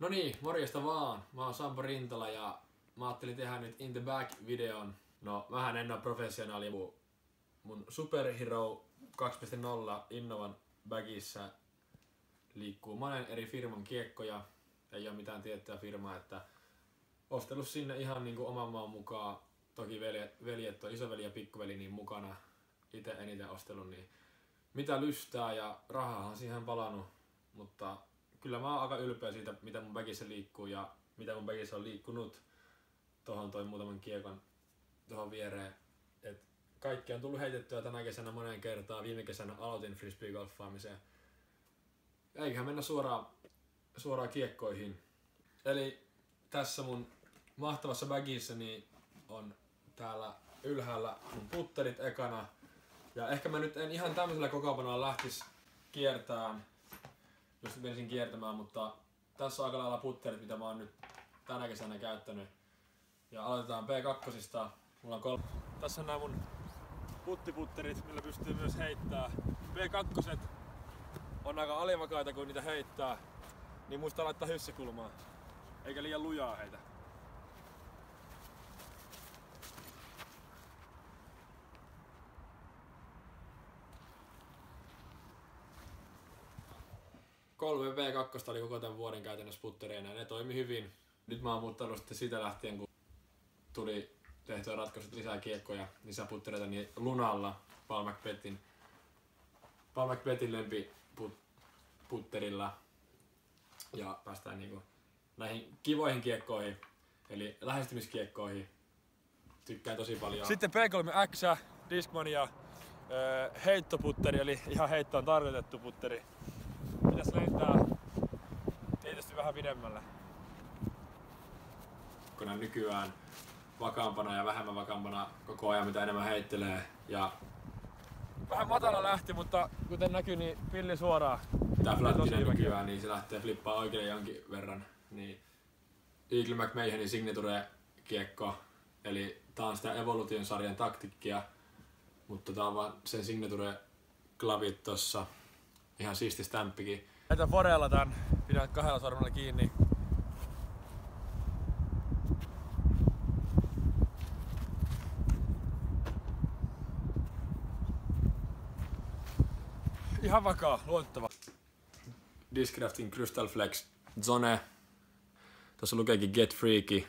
No niin, morjesta vaan. Mä oon Sampo Rintala ja mä ajattelin tehdä nyt In the Back-videon. No, mähän en oo professionaali. Mun, Superhero 2.0 Innovan bagissa liikkuu monen eri firman kiekkoja. Ei ole mitään tiettyä firmaa, että ostellut sinne ihan niinku oman maan mukaan. Toki veljet, veljet on isoveli ja pikkuveli niin mukana. Itse eniten ostellut, niin mitä lystää ja rahahan siihen palannut. Mutta kyllä mä oon aika ylpeä siitä, mitä mun bagissä liikkuu ja mitä mun bagissä on liikkunut. Tuohon toi muutaman kiekon tuohon viereen. Et kaikki on tullut heitettyä tänä kesänä moneen kertaan. Viime kesänä aloitin frisbee-golfaamiseen. Eiköhän mennä suoraan, suoraan kiekkoihin. Eli tässä mun mahtavassa bagissa niin on täällä ylhäällä mun putterit ekana. Ja ehkä mä nyt en ihan tämmöisellä kokoonpanolla lähtis kiertään just menisin kiertämään, mutta tässä on aika lailla putterit, mitä mä oon nyt tänä kesänä käyttänyt. Ja aloitetaan P2. Mulla on kolme. Tässä on nämä mun puttiputterit, millä pystyy myös heittää. P2 on aika alivakaita, kun niitä heittää. Niin muista laittaa hyssäkulmaa. Eikä liian lujaa heitä. Kolme V2 oli koko tämän vuoden käytännössä puttereina ja ne toimi hyvin. Nyt mä oon muuttanut sitten siitä lähtien, kun tuli tehtyä ratkaisut lisää kiekkoja, lisää puttereita, niin Lunalla Paul McBettin, Paul McBettin lempi put, putterilla ja päästään niinku näihin kivoihin kiekkoihin, eli lähestymiskiekkoihin. Tykkään tosi paljon. Sitten P3X, Discman ja heittoputteri, eli ihan heittoon tarkoitettu putteri pitäisi lentää tietysti vähän pidemmälle. Kun on nykyään vakaampana ja vähemmän vakaampana koko ajan, mitä enemmän heittelee. Ja vähän matala lähti, mutta kuten näkyy, niin pilli suoraan. Tää flattinen nykyään, niin se lähtee flippaa oikein jonkin verran. Niin Eagle McMahonin signature kiekko, eli tää on sitä Evolution sarjan taktikkia, mutta tää on vaan sen signature klavit tossa ihan siisti stämppikin. Näitä Foreella tän, pidän kahdella sormella kiinni. Ihan vakaa, luotettava. Discraftin Crystal Flex Zone. Tuossa lukeekin Get Freaky.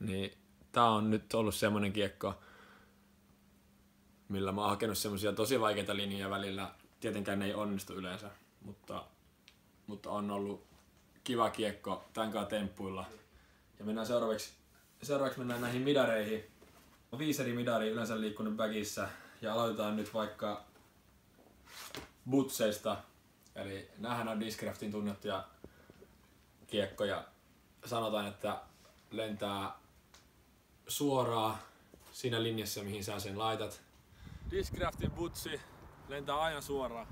Niin tää on nyt ollut semmonen kiekko, millä mä oon hakenut semmosia tosi vaikeita linjoja välillä tietenkään ne ei onnistu yleensä, mutta, mutta on ollut kiva kiekko tämän temppuilla. Ja mennään seuraavaksi, seuraavaksi mennään näihin midareihin. Viisi eri midari yleensä liikkunut bagissa ja aloitetaan nyt vaikka butseista. Eli näähän on Discraftin tunnettuja kiekkoja. Sanotaan, että lentää suoraan siinä linjassa, mihin sä sen laitat. Discraftin butsi Lentää aina suoraan.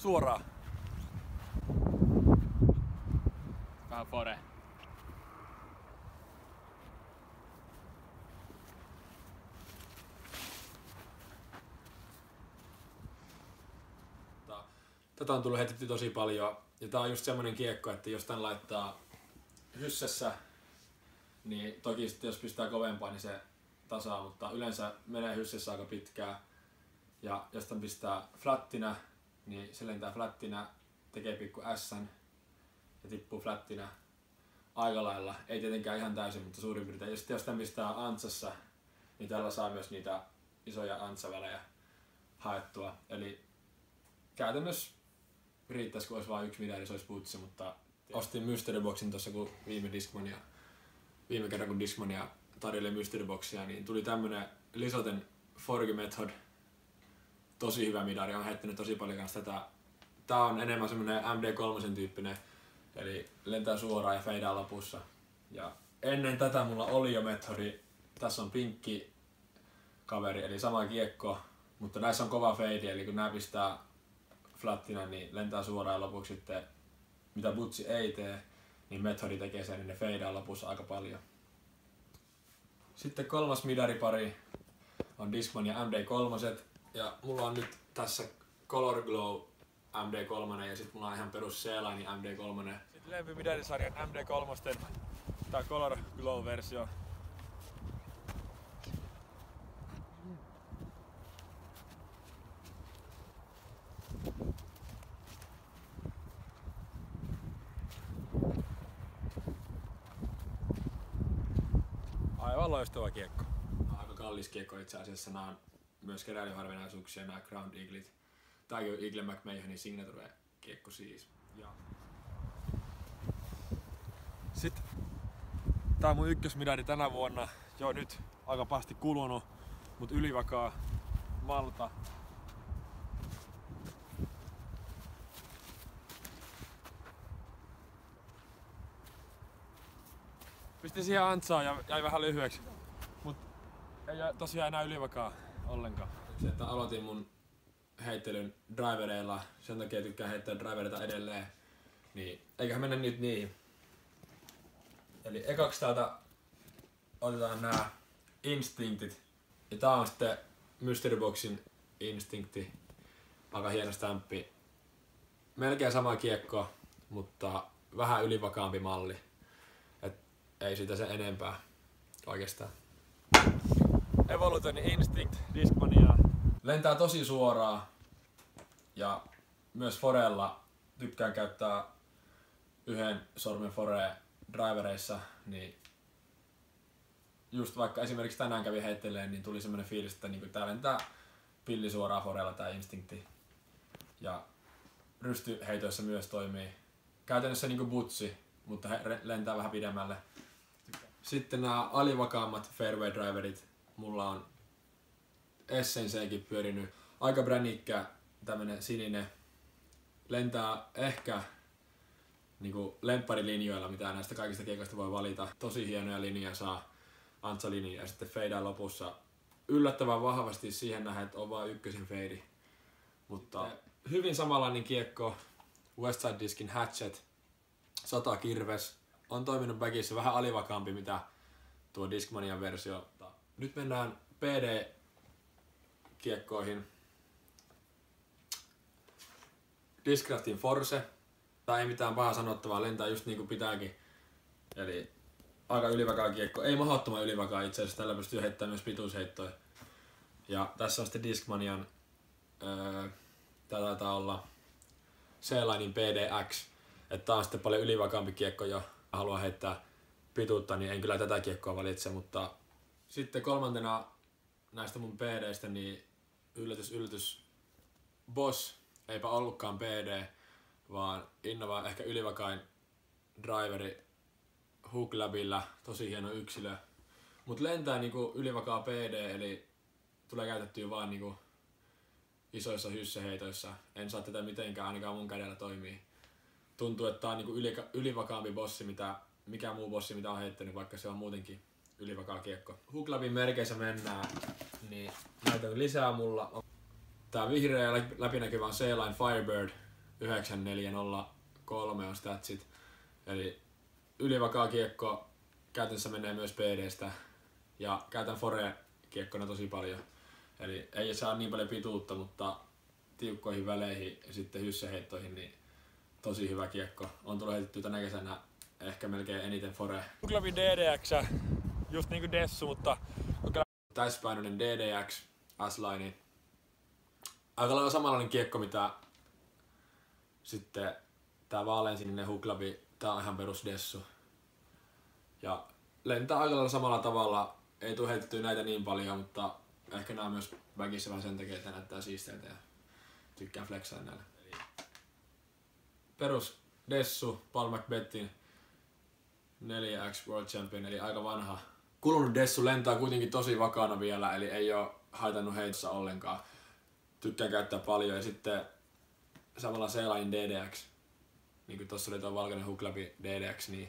Suoraan. Vähän fore. Tätä on tullut heitetty tosi paljon ja tää on just semmonen kiekko, että jos tän laittaa hyssessä, niin toki sitten jos pistää kovempaa, niin se tasaa, mutta yleensä menee hyssessä aika pitkään. Ja jos tän pistää flattina, niin se lentää flattina, tekee pikku S ja tippuu flattina aika lailla. Ei tietenkään ihan täysin, mutta suurin piirtein. Ja sitten jos tän pistää antsassa, niin tällä saa myös niitä isoja antsavälejä haettua. Eli käytännössä riittäisi, kun olisi vain yksi video, niin se olisi putsi, mutta ostin Mystery Boxin tuossa, kun viime Discmania, viime kerran kun Discmania tarjoili Mystery Boxia, niin tuli tämmönen Lisoten Forgy Method, tosi hyvä midari, on heittänyt tosi paljon kanssa tätä. Tää on enemmän semmonen MD3 tyyppinen, eli lentää suoraan ja feidaa lopussa. Ja ennen tätä mulla oli jo metodi, tässä on pinkki kaveri, eli sama kiekko, mutta näissä on kova fade, eli kun nää pistää flattina, niin lentää suoraan lopuksi sitten, mitä Butsi ei tee, niin Methodi tekee sen, niin ne feidaa lopussa aika paljon. Sitten kolmas midaripari on Discman ja MD3. Ja mulla on nyt tässä Color Glow MD3 ja sitten mulla on ihan perus C-Line MD3. Sitten Lempi Midarisarjan MD3, tää Color Glow versio. Aivan loistava kiekko. Aika kallis kiekko itse asiassa. Nämä on myös keräilyharvinaisuuksia, nämä Ground Eaglet. Tiger Eagle McMahonin signature kiekko siis. Ja. Sitten on mun ykkösmidari tänä vuonna. Jo nyt aika pahasti kulunut, mut ylivakaa malta. Pistin siihen ansaan ja jäi vähän lyhyeksi. Mut ei tosiaan enää ylivakaa ollenkaan. Se, että aloitin mun heittelyn drivereilla, sen takia tykkään heittää drivereita edelleen. Niin, eiköhän mennä nyt niihin. Eli ekaksi täältä otetaan nämä instinktit. Ja tää on sitten Mystery Boxin instinkti. Aika hieno stämppi. Melkein sama kiekko, mutta vähän ylivakaampi malli. Et ei siitä se enempää oikeastaan. Evolution Instinct Discmania. Lentää tosi suoraan ja myös Forella tykkään käyttää yhden sormen Fore drivereissa, niin just vaikka esimerkiksi tänään kävi heitteleen, niin tuli semmoinen fiilis, että niin tää lentää pilli suoraan Forella tää instinkti. Ja rystyheitoissa myös toimii. Käytännössä niinku butsi, mutta he lentää vähän pidemmälle. Sitten nämä alivakaammat fairway driverit. Mulla on Essenseekin pyörinyt aika brännikkä tämmönen sininen. Lentää ehkä niinku lempparilinjoilla, mitä näistä kaikista keikoista voi valita. Tosi hienoja linjoja saa Antsa linja ja sitten feidaan lopussa yllättävän vahvasti siihen nähden, että on vain ykkösen feidi. Mutta hyvin samanlainen kiekko, Westside Diskin Hatchet, 100 kirves, on toiminut backissa vähän alivakaampi mitä tuo Discmanian versio. Nyt mennään PD-kiekkoihin. Discraftin Force, tai ei mitään pahaa sanottavaa, lentää just niin kuin pitääkin. Eli aika ylivakaa kiekko, ei mahdottoman ylivakaa itse asiassa, tällä pystyy heittämään myös pituusheittoja. Ja tässä on sitten Discmanian, öö, tää taitaa olla C-Linein PDX, että tää on sitten paljon ylivakaampi kiekko jo, haluaa heittää pituutta, niin en kyllä tätä kiekkoa valitse, mutta sitten kolmantena näistä mun PDstä, niin yllätys, yllätys, Boss, eipä ollutkaan PD, vaan Innova ehkä ylivakain driveri Hook Labilla, tosi hieno yksilö. Mut lentää niinku ylivakaa PD, eli tulee käytettyä vaan niinku isoissa hysseheitoissa. En saa tätä mitenkään, ainakaan mun kädellä toimii. Tuntuu, että tää on niinku yli, ylivakaampi bossi, mitä mikä muu bossi, mitä on heittänyt, vaikka se on muutenkin ylivakaa kiekko. Hooklabin merkeissä mennään, niin näitä lisää mulla. Tää vihreä ja läpinäkyvä on C-Line Firebird 9403 on statsit. Eli ylivakaa kiekko käytännössä menee myös PDstä ja käytän Fore kiekkona tosi paljon. Eli ei saa niin paljon pituutta, mutta tiukkoihin väleihin ja sitten hysseheittoihin, niin tosi hyvä kiekko. On tullut heitetty tänä kesänä ehkä melkein eniten Fore. Kuklavin DDX, just niinku Dessu, mutta täyspainoinen DDX S-line. Aika lailla samanlainen kiekko, mitä sitten tää vaaleansininen huklavi, tää on ihan perus Dessu. Ja lentää aika lailla samalla tavalla, ei tule heitettyä näitä niin paljon, mutta ehkä nämä myös väkissä vähän sen takia, että näyttää siisteiltä ja tykkään flexaa näillä. Perus Dessu, Paul McBettin 4X World Champion, eli aika vanha. Kulunut Dessu lentää kuitenkin tosi vakaana vielä, eli ei ole haitannut heitossa ollenkaan. Tykkään käyttää paljon ja sitten samalla Selain DDX, niin kuin tuossa oli tuo valkoinen huklapi DDX, niin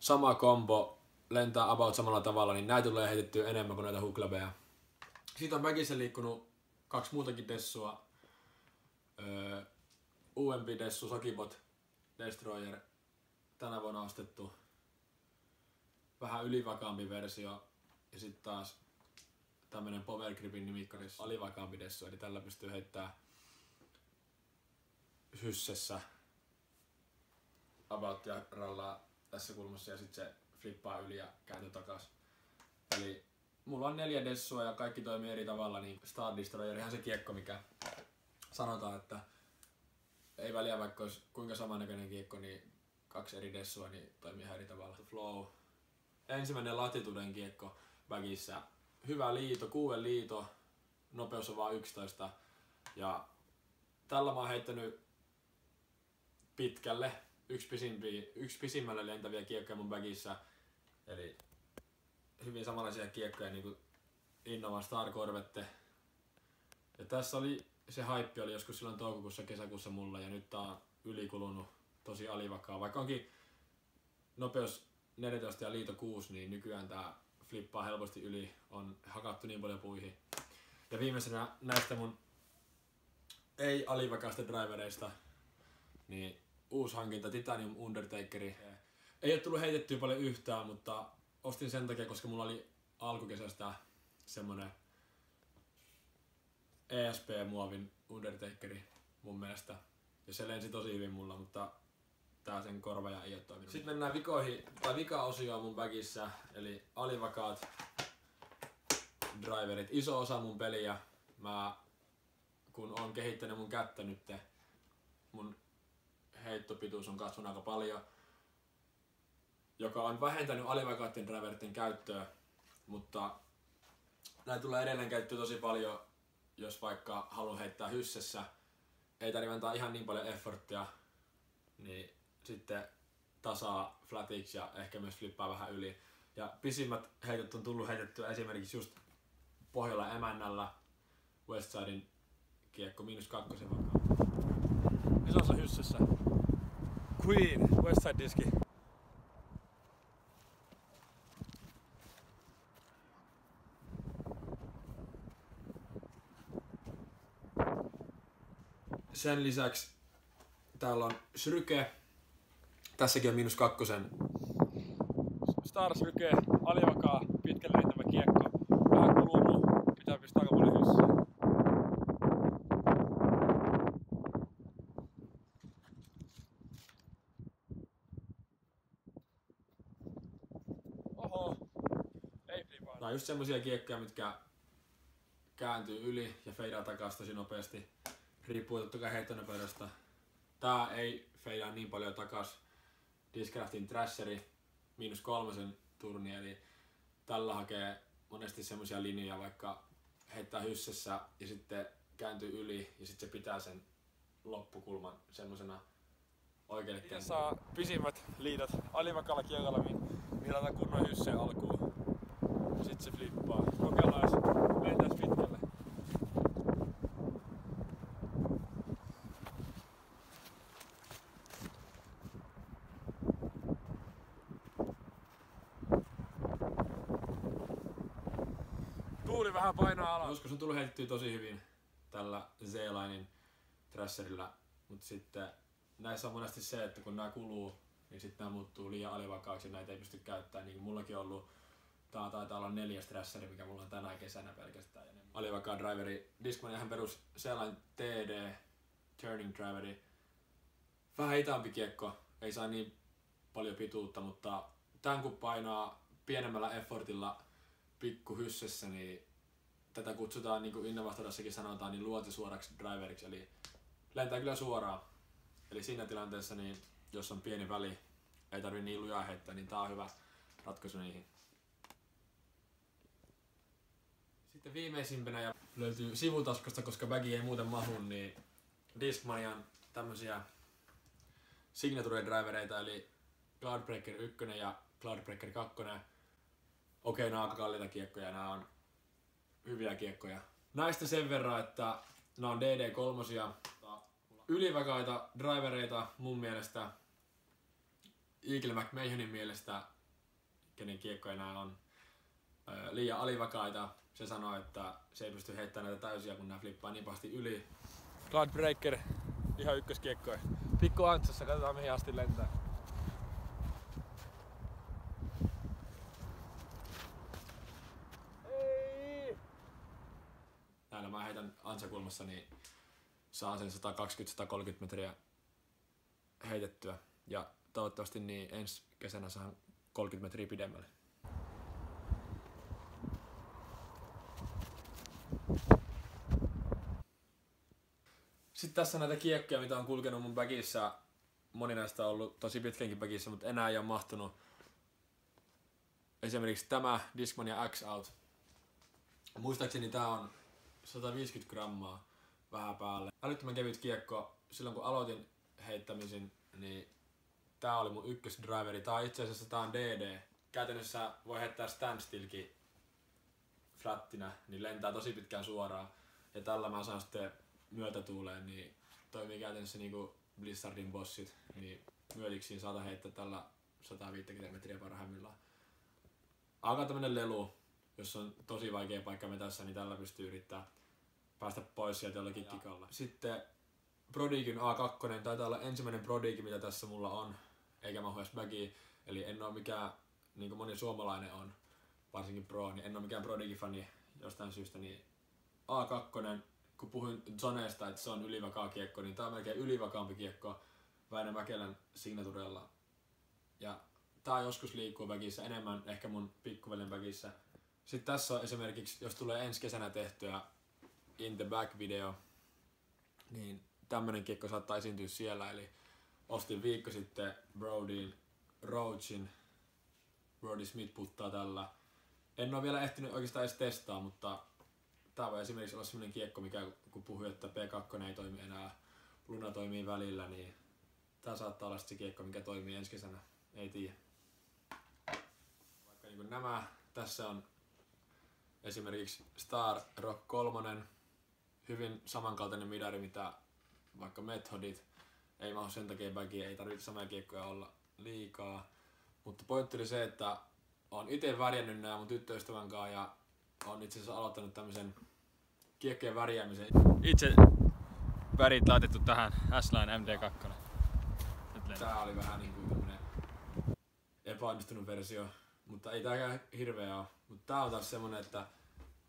sama kombo lentää about samalla tavalla, niin näitä tulee heitettyä enemmän kuin näitä huklabeja. Siitä on väkissä liikkunut kaksi muutakin Dessua. Öö, UMP Dessu Sokibot Destroyer tänä vuonna ostettu vähän ylivakaampi versio. ja sitten taas tämmönen Power Gripin nimikkaris alivakaampi dessu, eli tällä pystyy heittää hyssessä about ja rallaa tässä kulmassa ja sitten se flippaa yli ja kääntyy takas. Eli mulla on neljä dessua ja kaikki toimii eri tavalla, niin Star Destroyer se kiekko, mikä sanotaan, että ei väliä vaikka olisi kuinka samannäköinen kiekko, niin kaksi eri dessua niin toimii ihan eri tavalla. Flow. Ensimmäinen latituden kiekko väkissä. Hyvä liito, kuuden liito, nopeus on vain 11. Ja tällä mä oon heittänyt pitkälle, yksi, pisimpi, yksi pisimmälle lentäviä kiekkoja mun väkissä. Eli hyvin samanlaisia kiekkoja niin kuin Innova Star Corvette. Ja tässä oli, se haippi oli joskus silloin toukokuussa, kesäkuussa mulla ja nyt tää on ylikulunut tosi alivakaa. Vaikka onkin nopeus 14 ja liito 6, niin nykyään tää flippaa helposti yli, on hakattu niin paljon puihin. Ja viimeisenä näistä mun ei alivakaista drivereista, niin uusi hankinta Titanium Undertakeri. Ei ole tullut heitettyä paljon yhtään, mutta ostin sen takia, koska mulla oli alkukesästä semmonen ESP-muovin Undertakeri mun mielestä. Ja se lensi tosi hyvin mulla, mutta tää sen korvaja ei ole toiminut. Sitten mennään vikoihin, tai vika-osioon mun bagissä, eli alivakaat driverit. Iso osa mun peliä. Mä, kun on kehittänyt mun kättä nyt, mun heittopituus on kasvanut aika paljon, joka on vähentänyt alivakaattien driveritten käyttöä, mutta näitä tulee edelleen käyttöä tosi paljon, jos vaikka haluan heittää hyssessä. Ei tarvitse antaa ihan niin paljon efforttia, niin sitten tasaa flatiksi ja ehkä myös flippaa vähän yli. Ja pisimmät heitot on tullut heitettyä esimerkiksi just Pohjola emännällä Westsidein kiekko miinus kakkosen vakaa. Isossa hyssyssä. Queen, Westside diski. Sen lisäksi täällä on Shryke. Tässäkin on miinus kakkosen. Stars Ryke, alivakaa, pitkälle lentävä kiekko. Vähän kulunut, pitää pistää aika paljon hyssiä. Oho, ei flipaa. Nämä on just semmosia kiekkoja, mitkä kääntyy yli ja feidaa takaisin tosi nopeasti. Riippuu totta kai. Tää ei feidaa niin paljon takas. Discraftin Thrasheri miinus kolmosen turni, eli tällä hakee monesti semmoisia linjoja, vaikka heittää hyssessä ja sitten kääntyy yli ja sitten se pitää sen loppukulman semmosena oikealle kentälle. saa pisimmät liitot alivakalla kiekolla, laitetaan kunnon hysseen alkuun. Sitten se flippaa. Kokeillaan, jos pitkälle. Vähän painaa alas. Joskus on tullut heitettyä tosi hyvin tällä Z-Linein Thrasherilla, mutta sitten näissä on monesti se, että kun nämä kuluu, niin sitten nämä muuttuu liian alivakaaksi ja näitä ei pysty käyttämään. Niin kuin mullakin on ollut, tää taitaa olla neljäs Thrasheri, mikä mulla on tänä kesänä pelkästään. Ne alivakaa driveri, Discman ihan perus sellainen TD, turning driveri. Vähän hitaampi kiekko, ei saa niin paljon pituutta, mutta tämän kun painaa pienemmällä effortilla pikku hyssessä, niin tätä kutsutaan, niin kuin Innovastodassakin sanotaan, niin luotisuoraksi driveriksi, eli lentää kyllä suoraan. Eli siinä tilanteessa, niin jos on pieni väli, ei tarvi niin lujaa heittää, niin tää on hyvä ratkaisu niihin. Sitten viimeisimpänä ja löytyy sivutaskusta, koska bagi ei muuten mahu, niin Discmanian tämmösiä signature drivereita, eli Cloudbreaker 1 ja Cloudbreaker 2. Okei, nämä on aika kalliita kiekkoja, nämä on hyviä kiekkoja. Näistä sen verran, että nämä on DD3. Ylivakaita drivereita mun mielestä. Eagle McMahonin mielestä, kenen kiekkoja nämä on, liian alivakaita. Se sanoi, että se ei pysty heittämään näitä täysiä, kun nämä flippaa niin pahasti yli. Cloudbreaker, ihan ykköskiekkoja. Pikku Antsassa, katsotaan mihin asti lentää. Heitän ansakulmassa, niin saan sen 120-130 metriä heitettyä. Ja toivottavasti niin ensi kesänä saan 30 metriä pidemmälle. Sitten tässä näitä kiekkoja, mitä on kulkenut mun bagissä. Moni näistä on ollut tosi pitkänkin bagissä, mutta enää ei ole mahtunut. Esimerkiksi tämä Discmania X-Out. Muistaakseni tää on 150 grammaa vähän päälle. Älyttömän kevyt kiekko. Silloin kun aloitin heittämisen, niin tää oli mun ykkösdriveri. Tää on itse asiassa tää on DD. Käytännössä voi heittää standstillkin flattina, niin lentää tosi pitkään suoraan. Ja tällä mä saan sitten myötätuuleen, niin toimii käytännössä niinku Blizzardin bossit, niin myöliksiin saata heittää tällä 150 metriä parhaimmillaan. Aika tämmönen lelu, jos on tosi vaikea paikka metässä, niin tällä pystyy yrittää päästä pois sieltä jollakin kikalla. Sitten Prodigin A2 taitaa olla ensimmäinen Prodigi, mitä tässä mulla on, eikä mä bagiin. Eli en oo mikään, niin kuin moni suomalainen on, varsinkin Pro, niin en oo mikään Prodigi-fani jostain syystä, niin A2, kun puhuin Zoneesta, että se on ylivakaa kiekko, niin tää on melkein ylivakaampi kiekko Väinö Mäkelän signaturella. Ja tää joskus liikkuu bagissä enemmän ehkä mun pikkuveljen bagissä. Sitten tässä on esimerkiksi, jos tulee ensi kesänä tehtyä In the Back video, niin tämmönen kiekko saattaa esiintyä siellä. Eli ostin viikko sitten Brodin Roachin. Brody Smith puttaa tällä. En ole vielä ehtinyt oikeastaan edes testaa, mutta tää voi esimerkiksi olla semmonen kiekko, mikä kun puhui, että P2 ei toimi enää, Luna toimii välillä, niin tää saattaa olla se kiekko, mikä toimii ensi kesänä. Ei tiedä. Vaikka niin nämä, tässä on esimerkiksi Star Rock 3, hyvin samankaltainen midari, mitä vaikka Methodit. Ei mahu sen takia bagia, ei tarvitse samoja kiekkoja olla liikaa. Mutta pointti oli se, että on itse värjännyt nämä mun tyttöystävän kanssa ja on itse asiassa aloittanut tämmöisen kiekkojen värjäämisen. Itse värit laitettu tähän S-Line MD2. Tää oli vähän niinku tämmönen epäonnistunut versio, mutta ei tääkään hirveä oo. Mutta tää on taas semmonen, että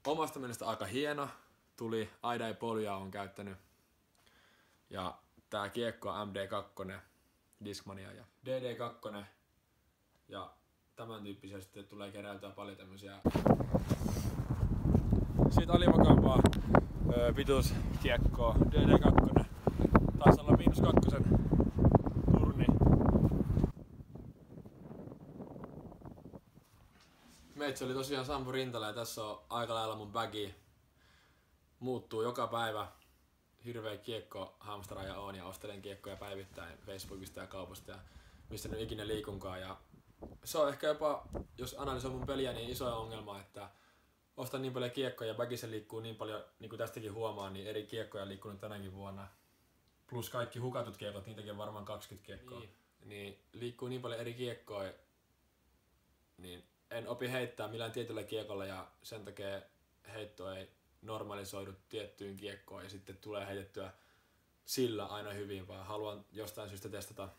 omasta mielestä aika hieno. Tuli Aida ja Polja on käyttänyt. Ja tää kiekko on MD2, Discmania ja DD2. Ja tämän tyyppisesti tulee keräytyä paljon tämmösiä Siitä alivakaampaa öö, pituuskiekkoa DD2. Taisi olla miinus kakkosen turni. Meitsi oli tosiaan Sampo Rintala ja tässä on aika lailla mun bagi. Muuttuu joka päivä. Hirveä kiekko hamsteraja on ja ostelen kiekkoja päivittäin Facebookista ja kaupasta ja mistä nyt ikinä liikunkaan. Ja se on ehkä jopa, jos analysoi mun peliä, niin iso ongelma, että ostan niin paljon kiekkoja ja bagissa liikkuu niin paljon, niin kuin tästäkin huomaa, niin eri kiekkoja liikkunut tänäkin vuonna. Plus kaikki hukatut kiekot, niitäkin on varmaan 20 kiekkoa. Niin. niin liikkuu niin paljon eri kiekkoja, niin en opi heittää millään tietyllä kiekolla ja sen takia heitto ei normalisoidu tiettyyn kiekkoon ja sitten tulee heitettyä sillä aina hyvin, vaan haluan jostain syystä testata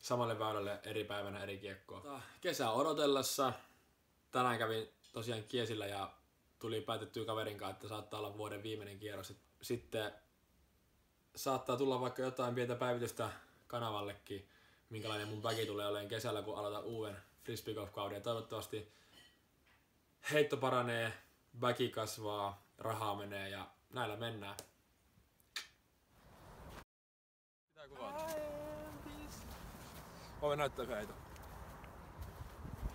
samalle väylälle eri päivänä eri kiekkoa. Kesä odotellessa tänään kävin tosiaan kiesillä ja tuli päätettyä kaverin kanssa, että saattaa olla vuoden viimeinen kierros. Sitten saattaa tulla vaikka jotain pientä päivitystä kanavallekin, minkälainen mun bagi tulee olemaan kesällä, kun aloitan uuden frisbee golf kauden. Toivottavasti heitto paranee, bagi kasvaa, rahaa menee ja näillä mennään. Pitää kuvata. Voin näyttää yhden heiton.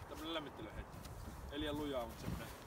Tämmönen lämmittelyheitto. Ei liian lujaa, mutta semmonen